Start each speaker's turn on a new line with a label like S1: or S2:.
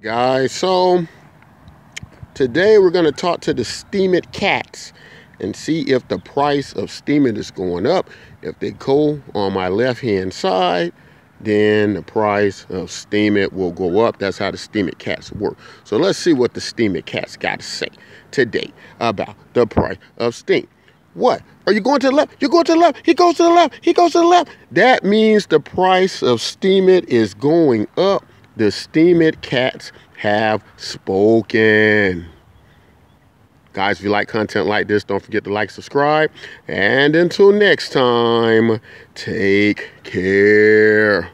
S1: guys so today we're going to talk to the Steemit cats and see if the price of Steemit is going up. If they go on my left hand side then the price of Steemit will go up. That's how the Steemit cats work. So let's see what the Steemit cats got to say today about the price of Steem. What? Are you going to the left? You're going to the left. He goes to the left. He goes to the left. That means the price of Steemit is going up the Steemit cats have spoken. Guys, if you like content like this, don't forget to like, subscribe. And until next time, take care.